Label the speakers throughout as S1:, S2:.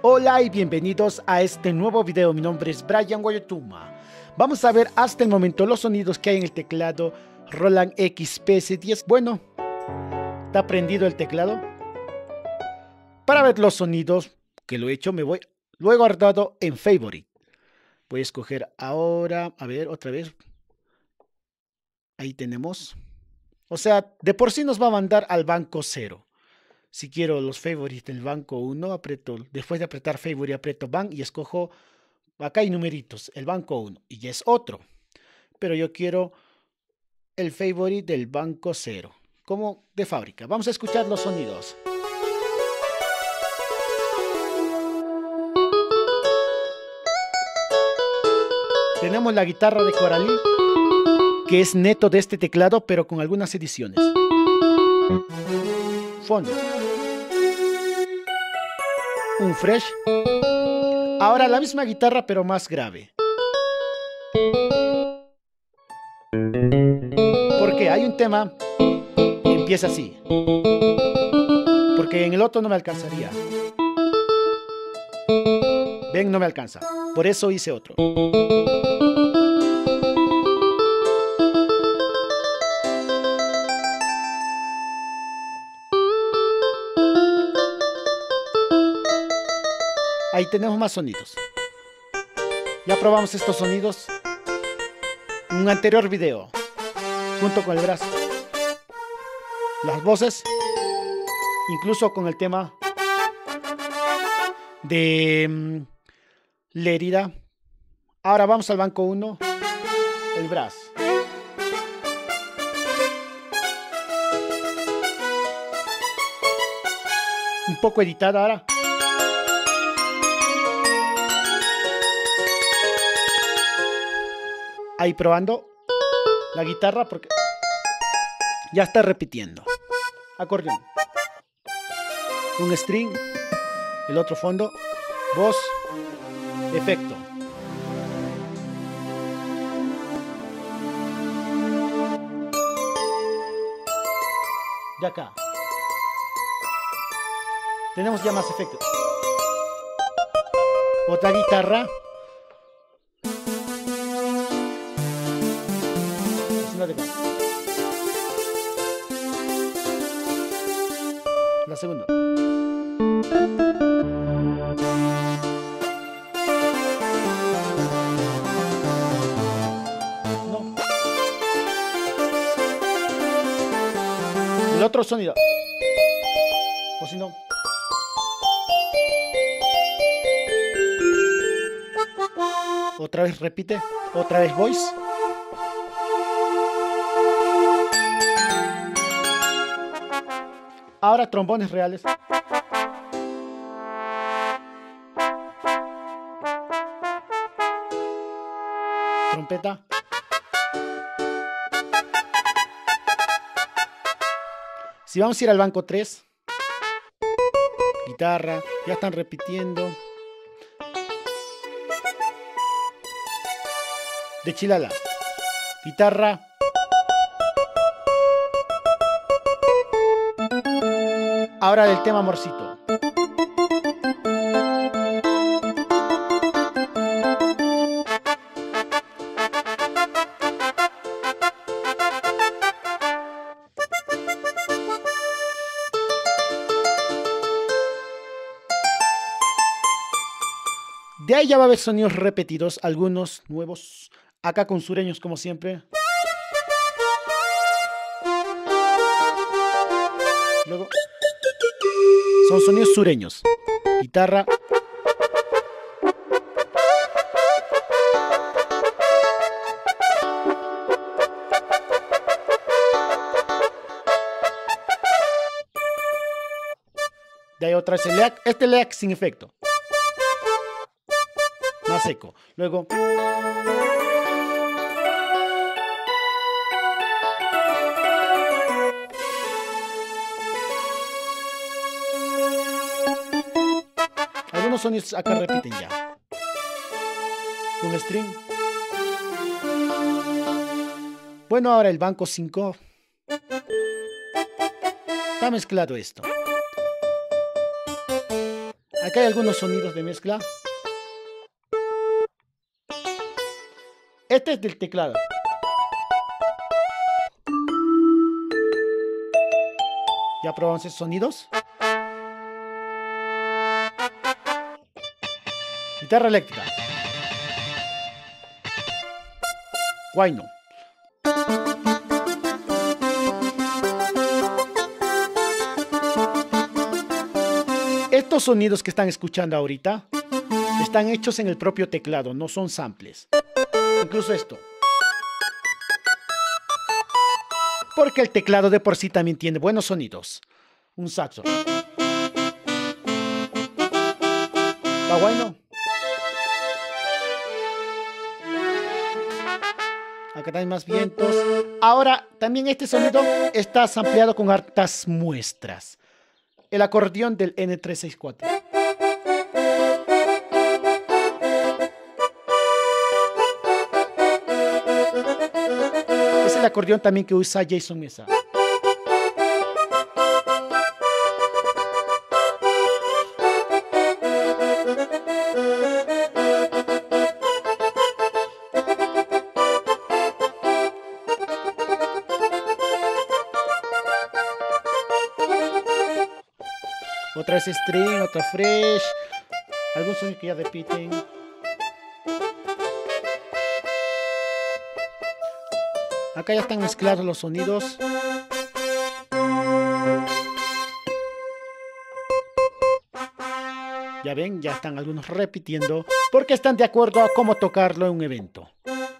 S1: Hola y bienvenidos a este nuevo video. Mi nombre es Brian Guayotuma. Vamos a ver hasta el momento los sonidos que hay en el teclado Roland XPS10. Bueno, ¿está prendido el teclado? Para ver los sonidos que lo he hecho, me voy. He guardado en Favorite. Voy a escoger ahora, a ver, otra vez. Ahí tenemos. O sea, de por sí nos va a mandar al banco 0. Si quiero los favorites del banco 1, aprieto, después de apretar favorite, aprieto bank y escojo, acá hay numeritos, el banco 1 y es otro. Pero yo quiero el favorite del banco 0, como de fábrica. Vamos a escuchar los sonidos. Tenemos la guitarra de Coralí, que es neto de este teclado, pero con algunas ediciones. Fondo. Un fresh. Ahora la misma guitarra, pero más grave. Porque hay un tema que empieza así. Porque en el otro no me alcanzaría. Ven, no me alcanza. Por eso hice otro. Ahí tenemos más sonidos. Ya probamos estos sonidos en un anterior video, junto con el brazo. Las voces, incluso con el tema de mm, Lerida. Ahora vamos al banco 1, el brazo. Un poco editada ahora. Ahí probando la guitarra porque ya está repitiendo. Acordeón. Un string. El otro fondo. Voz. Efecto. De acá. Tenemos ya más efectos. Otra guitarra. La segunda. No. El otro sonido. O si no. Otra vez repite. Otra vez voice. Ahora trombones reales. Trompeta. Si vamos a ir al banco 3. Guitarra. Ya están repitiendo. De Chilala. Guitarra. Ahora del tema amorcito. De ahí ya va a haber sonidos repetidos, algunos nuevos, acá con sureños como siempre. Son sonidos sureños. Guitarra. De ahí otra vez el leak. Este leak sin efecto. Más seco. Luego. Algunos sonidos acá repiten ya. Un string. Bueno, ahora el banco 5. Está mezclado esto. Acá hay algunos sonidos de mezcla. Este es del teclado. ¿Ya probamos esos sonidos? Guitarra eléctrica. Guayno. Estos sonidos que están escuchando ahorita están hechos en el propio teclado, no son samples. Incluso esto. Porque el teclado de por sí también tiene buenos sonidos. Un saxo. ¿Está bueno? Acá hay más vientos. Ahora, también este sonido está sampleado con hartas muestras. El acordeón del N364. Es el acordeón también que usa Jason Mesa. Otra es string, otra fresh. Algunos sonidos que ya repiten. Acá ya están mezclados los sonidos. Ya ven, ya están algunos repitiendo porque están de acuerdo a cómo tocarlo en un evento.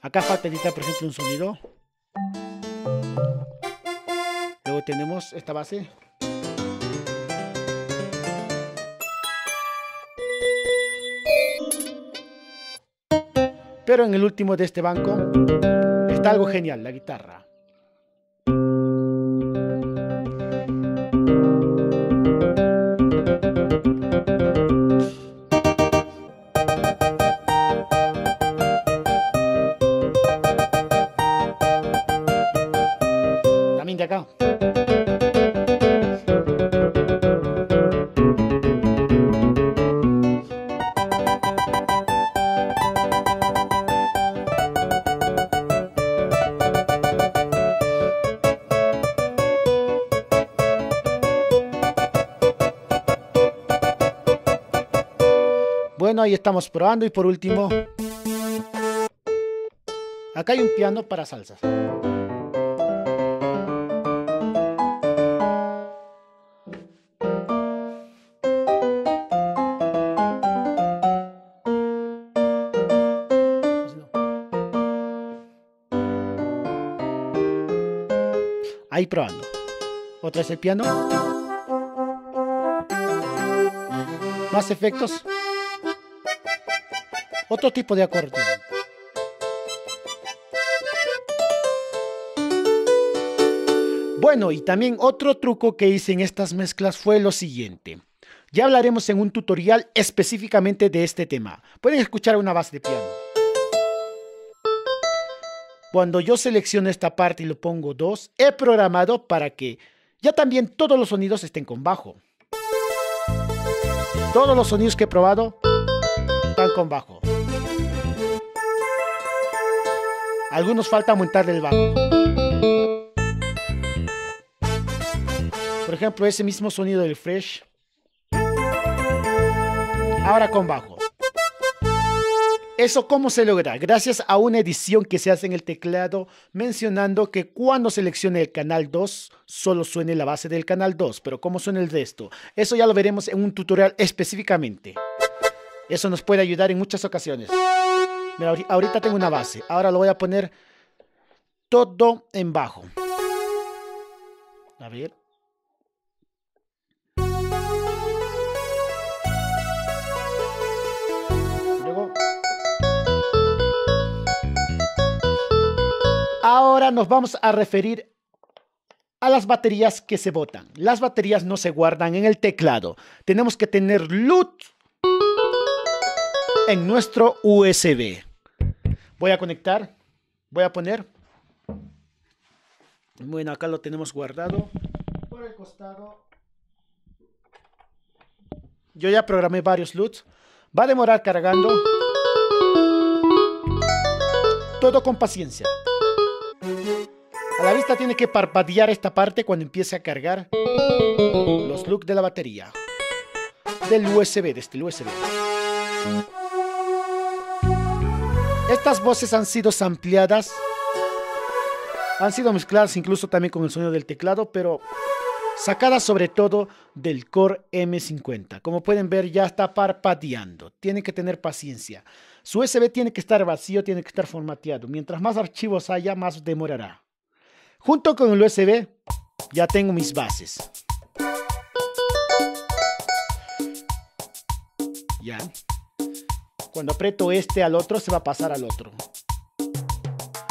S1: Acá falta editar, por ejemplo, un sonido. Luego tenemos esta base. Pero en el último de este banco está algo genial, la guitarra. Ahí estamos probando y por último, acá hay un piano para salsas. Ahí probando. Otra vez el piano. Más efectos. Otro tipo de acordeón. Bueno, y también otro truco que hice en estas mezclas fue lo siguiente. Ya hablaremos en un tutorial específicamente de este tema. Pueden escuchar una base de piano. Cuando yo selecciono esta parte y lo pongo 2, he programado para que ya también todos los sonidos estén con bajo. Todos los sonidos que he probado están con bajo. Algunos falta aumentar el bajo. Por ejemplo, ese mismo sonido del fresh. Ahora con bajo. ¿Eso cómo se logra? Gracias a una edición que se hace en el teclado mencionando que cuando seleccione el canal 2 solo suene la base del canal 2, pero ¿cómo suena el resto? Eso ya lo veremos en un tutorial específicamente. Eso nos puede ayudar en muchas ocasiones. Ahorita tengo una base, ahora lo voy a poner todo en bajo. A ver. Ahora nos vamos a referir a las baterías que se botan. Las baterías no se guardan en el teclado. Tenemos que tener LUT en nuestro USB. Voy a conectar. Voy a poner. Bueno, acá lo tenemos guardado. Por el costado. Yo ya programé varios LUTs. Va a demorar cargando. Todo con paciencia. A la vista tiene que parpadear esta parte cuando empiece a cargar los looks de la batería. Del USB, desde el USB. Estas voces han sido ampliadas. Han sido mezcladas incluso también con el sonido del teclado, pero sacadas sobre todo del Core M50. Como pueden ver ya está parpadeando. Tiene que tener paciencia. Su USB tiene que estar vacío, tiene que estar formateado. Mientras más archivos haya, más demorará. Junto con el USB ya tengo mis bases. Ya. Cuando aprieto este al otro, se va a pasar al otro.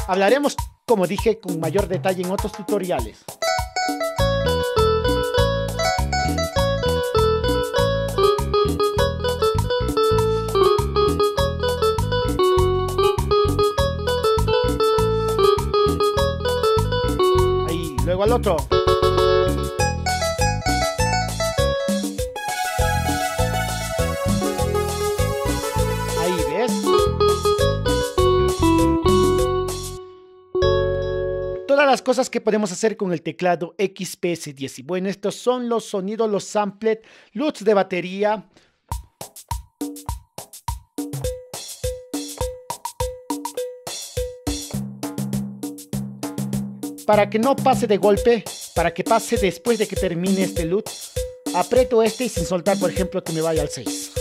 S1: Hablaremos, como dije, con mayor detalle en otros tutoriales. Ahí, luego al otro. Cosas que podemos hacer con el teclado XPS10. Y bueno, estos son los sonidos, los sampled, LUTs de batería. Para que no pase de golpe, para que pase después de que termine este LUT, aprieto este y sin soltar, por ejemplo, que me vaya al 6.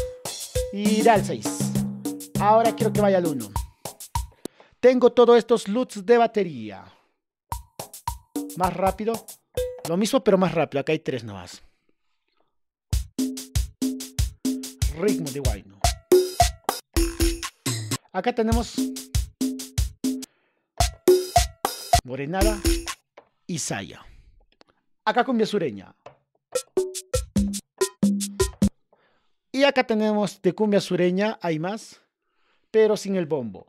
S1: Irá al 6. Ahora quiero que vaya al 1. Tengo todos estos LUTs de batería. Más rápido. Lo mismo, pero más rápido. Acá hay tres nomás. Ritmo de guayno. Acá tenemos Morenada y Saya. Acá cumbia sureña. Y acá tenemos de cumbia sureña, hay más, pero sin el bombo.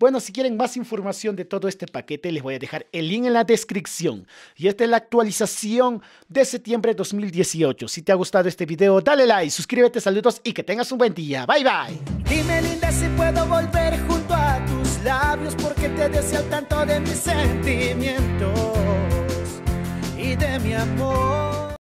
S1: Bueno, si quieren más información de todo este paquete, les voy a dejar el link en la descripción. Y esta es la actualización de septiembre de 2018. Si te ha gustado este video, dale like, suscríbete, saludos y que tengas un buen día. Bye bye.
S2: Dime linda si puedo volver junto a tus labios porque te deseo tanto de mis sentimientos y de mi amor.